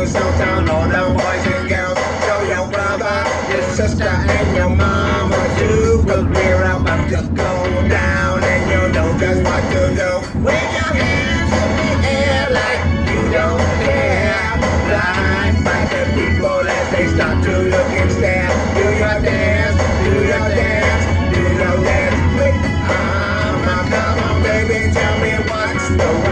you so down on them boys and girls. Show your brother, your sister, and your mama too. Cause we're about to go down and you know just what to do. With your hands in the air like you don't care. Blind by the people as they start to look and stare. Do your dance, do your dance, do your dance. Quick, ah, come on baby, tell me what's the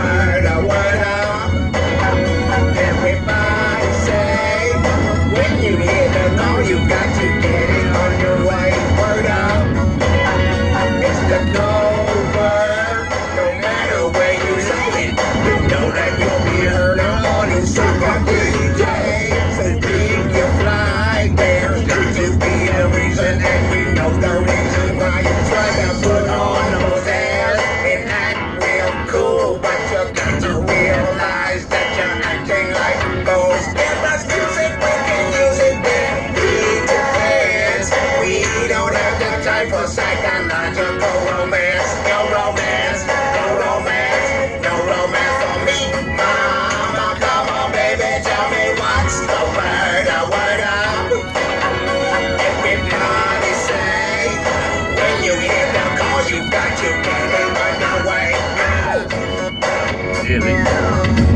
Thank.